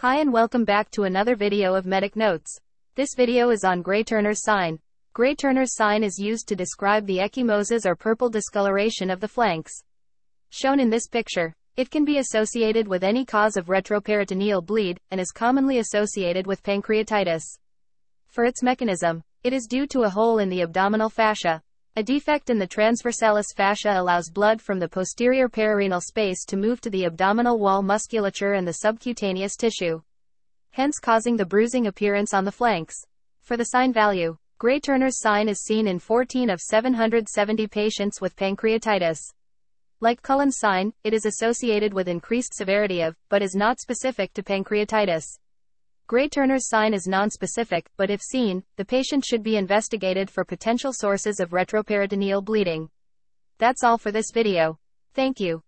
Hi and welcome back to another video of Medic Notes. This video is on Grey Turner's sign. Grey Turner's sign is used to describe the ecchymosis or purple discoloration of the flanks. Shown in this picture, it can be associated with any cause of retroperitoneal bleed and is commonly associated with pancreatitis. For its mechanism, it is due to a hole in the abdominal fascia. A defect in the transversalis fascia allows blood from the posterior pararenal space to move to the abdominal wall musculature and the subcutaneous tissue, hence causing the bruising appearance on the flanks. For the sign value, Grey Turner's sign is seen in 14 of 770 patients with pancreatitis. Like Cullen's sign, it is associated with increased severity of, but is not specific to pancreatitis. Grey Turner's sign is nonspecific, but if seen, the patient should be investigated for potential sources of retroperitoneal bleeding. That's all for this video. Thank you.